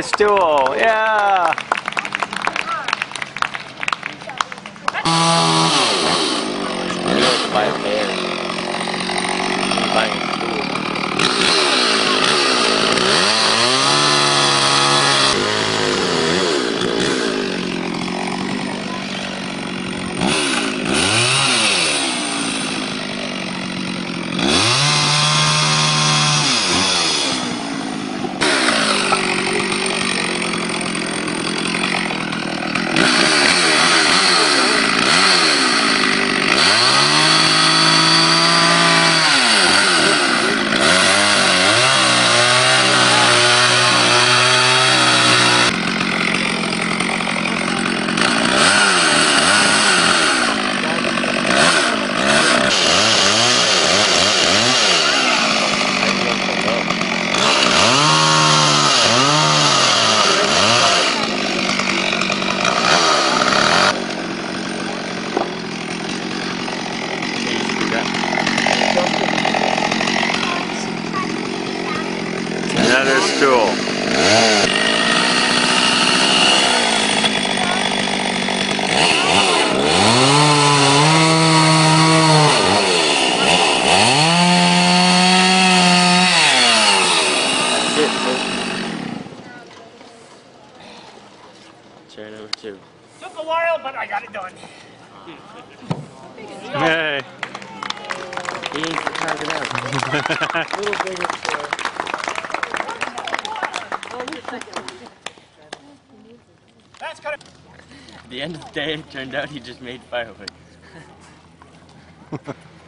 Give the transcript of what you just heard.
this duel. Yeah. Another stool. That's it, folks. Chair number two. Took a while, but I got it done. Hey. He ain't talking out. At the end of the day, it turned out he just made fireworks.